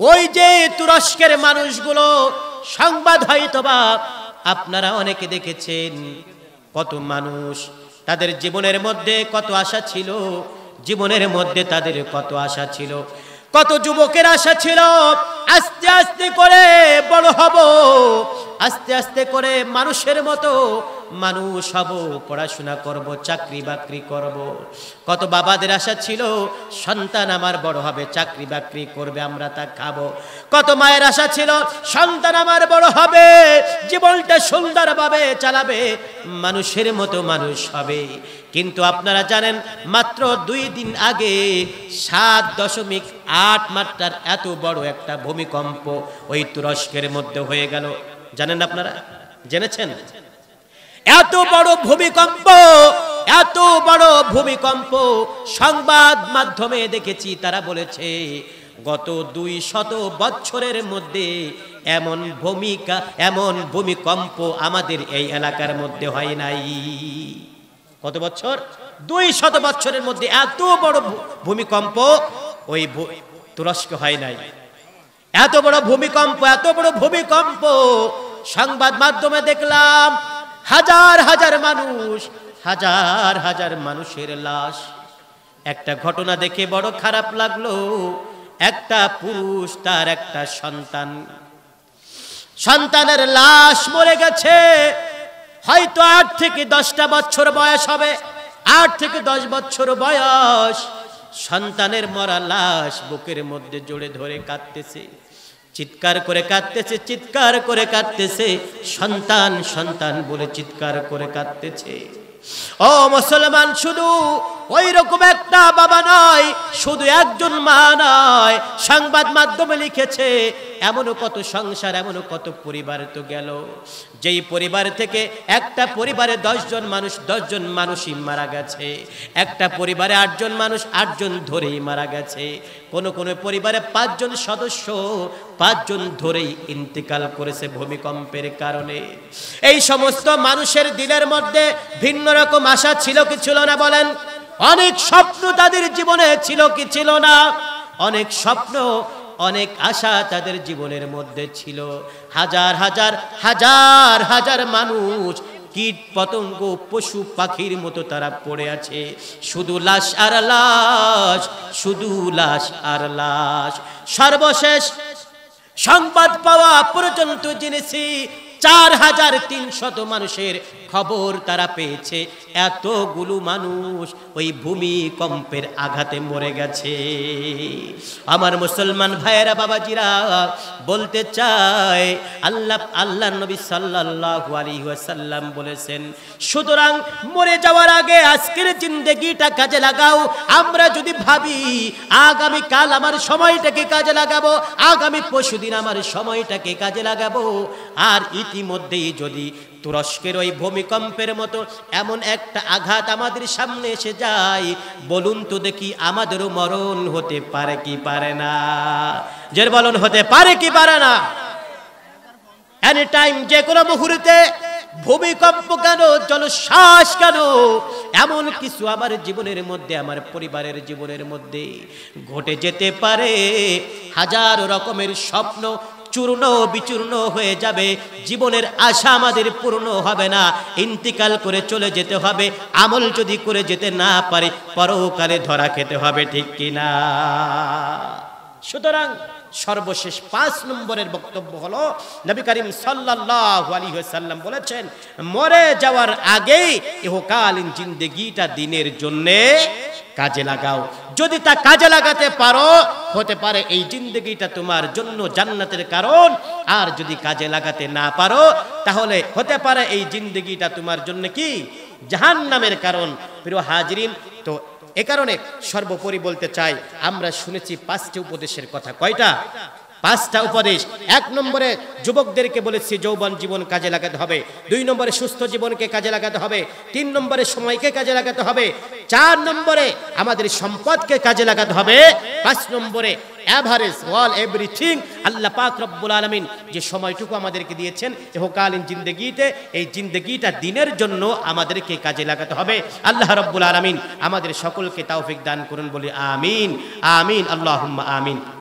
ওই যে তুরস্কের মানুষগুলো সংবাদ হয়তো বা আপনারা অনেকে দেখেছেন। কত মানুষ তাদের জীবনের মধ্যে কত আশা ছিল, জীবনের মধ্যে তাদের কত আশা ছিল, কত যুবকের আশা ছিল, আস্তে আস্তে করে বড় হব। আস্তে আস্তে করে মানুষের মতো মানুষ হব, পড়াশোনা করব, চাকরি বাকরি করব। কত বাবাদের আশা ছিল, সন্তান আমার বড় হবে, চাকরি বাকরি করবে, আমরা তা খাব। কত মায়ের আশা ছিল, সন্তান আমার বড় হবে, জীবনটা সুন্দরভাবে চালাবে, মানুষের মতো মানুষ হবে। কিন্তু আপনারা জানেন, মাত্র দুই দিন আগে সাত দশমিক আট মাত্রার এত বড় একটা ভূমিকম্প ওই তুরস্কের মধ্যে হয়ে গেল। জানেন আপনারা? জেনেছেন? এত বড় ভূমিকম্প, এত বড় ভূমিকম্প সংবাদ মাধ্যমে দেখেছি, তারা বলেছে, গত দুই শত বছরের মধ্যে এমন ভূমিকা, এমন ভূমিকম্প আমাদের এই এলাকার মধ্যে হয় নাই। কত বছর? দুই শত বছরের মধ্যে এত বড় ভূমিকম্প, ওই তুরস্ক হয় নাই। এত বড় ভূমিকম্প, এত বড় ভূমিকম্প। সংবাদ মাধ্যমে দেখলাম, হাজার হাজার মানুষ, হাজার হাজার মানুষের লাশ। একটা ঘটনা দেখে বড় খারাপ লাগল। একটা পুরুষ, তার একটা সন্তান। সন্তানের লাশ মরে গেছে। হয়তো আট থেকে দশটা বছর বয়স হবে। আট থেকে দশ বছর বয়স। সন্তানের মরা লাশ বুকের মধ্যে জোরে ধরে কাঁদতেছে। চিৎকার করে কাঁদতেছে, চিৎকার করে কাঁদতেছে। সন্তান সন্তান বলে চিৎকার করে কাঁদতেছে। ও মুসলমান, শুধু ওই রকম একটা বাবা নয়, শুধু একজন মা নয়, সংবাদ মাধ্যমে লিখেছে, এমনও কত সংসার, এমনও কত পরিবার তো গেল। যেই পরিবার থেকে একটা পরিবারে দশজন মানুষ, দশজন মানুষই মারা গেছে। একটা পরিবারে আটজন মানুষ, আটজন ধরেই মারা গেছে। কোন কোন পরিবারে পাঁচজন সদস্য, পাঁচজন ধরেই ইন্তেকাল করেছে ভূমিকম্পের কারণে। এই সমস্ত মানুষের দিলের মধ্যে ভিন্ন রকম আশা ছিল কি ছিল না বলেন? অনেক স্বপ্ন তাদের জীবনে ছিল কি ছিল না? অনেক স্বপ্ন, অনেক আশা তাদের জীবনের মধ্যে ছিল। হাজার হাজার হাজার হাজার মানুষ কীট পতঙ্গ, পশু পাখির মতো তারা পড়ে আছে। শুধু লাশ আর লাশ, শুধু লাশ আর লাশ। সর্বশেষ সংবাদ পাওয়া পর্যন্ত জেনেছি চার হাজার তিনশত মানুষের খবর তারা পেয়েছে। এতগুলো মানুষ ওই ভূমিকম্পের আঘাতে মরে গেছে। আমার মুসলমান ভাইয়েরা, বাবাজিরা, বলতে চায় আল্লাহ আল্লাহ নবী সাল্লাল্লাহু আলাইহি বলেছেন, সুতরাং মরে যাওয়ার আগে আজকের জিন্দেগিটা কাজে লাগাও। আমরা যদি ভাবি আগামী কাল আমার সময়টাকে কাজে লাগাবো, আগামী পরশুদিন আমার সময়টাকে কাজে লাগাবো, আর ইতিমধ্যেই যদি তুরস্কের ওই ভূমিকম্পের মতো এমন একটা আঘাত আমাদের সামনে এসে যায়, বলুন তো দেখি আমাদেরও মরণ হতে পারে কি পারে না। জের বলুন, হতে পারে কি পারে না? এনি টাইম যে কোনো মুহূর্তে ভূমিকম্প কেন, জলশ্বাস কেন, এমন কিছু আমার জীবনের মধ্যে, আমার পরিবারের জীবনের মধ্যে ঘটে যেতে পারে। হাজার রকমের স্বপ্ন চূর্ণ, বিচূর্ণ হয়ে যাবে। জীবনের আশা আমাদের পূর্ণ হবে না। ইন্তিকাল করে চলে যেতে হবে। আমল যদি করে যেতে না পারে, পরকালে ধরা খেতে হবে, ঠিক কিনা সুতরাং সর্বশেষ পাঁচ নম্বরের বক্তব্য হলো, নবী করিম ওয়াসাল্লাম বলেছেন, মরে যাওয়ার আগেই ইহকালীন জিন্দেগিটা দিনের জন্যে কাজে লাগাও। যদি তা কাজে লাগাতে পারো, হতে পারে এই জিন্দগিটা তোমার জন্য জান্নাতের কারণ। আর যদি কাজে লাগাতে না পারো, তাহলে হতে পারে এই জিন্দগিটা তোমার জন্য কি? জাহান্নামের কারণ। প্রিয় হাজরিন, তো এ কারণে সর্বোপরি বলতে চাই, আমরা শুনেছি পাঁচটি উপদেশের কথা। কয়টা? পাঁচটা উপদেশ। এক নম্বরে যুবকদেরকে বলেছি, যৌবন জীবন কাজে লাগাতে হবে। দুই নম্বরে সুস্থ জীবনকে কাজে লাগাতে হবে। তিন নম্বরে সময়কে কাজে লাগাতে হবে। চার নম্বরে আমাদের সম্পদকে কাজে লাগাতে হবে। পাঁচ নম্বরে অ্যাভারেজ অল এভরিথিং আল্লাহ পাক রব্বুল আলমিন যে সময়টুকু আমাদেরকে দিয়েছেন হোকালীন জিন্দগিতে, এই জিন্দগিটা দিনের জন্য আমাদেরকে কাজে লাগাতে হবে। আল্লাহ রব্বুল আলমিন আমাদের সকলকে তাওফিক দান করুন বলি আমিন। আমিন আল্লাহ আমিন।